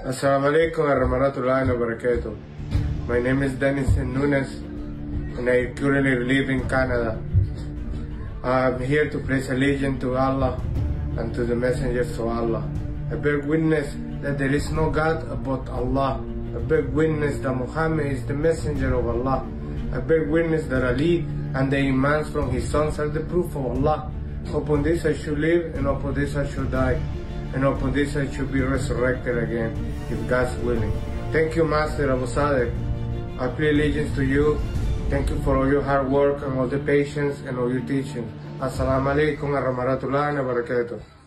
Assalamu alaikum warahmatullahi wabarakatuh. My name is Dennis Nunez and I currently live in Canada. I'm here to pledge allegiance to Allah and to the messengers of Allah. I bear witness that there is no God but Allah. I bear witness that Muhammad is the messenger of Allah. I bear witness that Ali and the Imams from his sons are the proof of Allah. Upon this I should live and upon this I should die. And upon this I should be resurrected again, if God's willing. Thank you, Master Aba. I pay allegiance to you. Thank you for all your hard work and all the patience and all your teaching. Assalamu alaikum wa rahmatullahi wa barakatuh.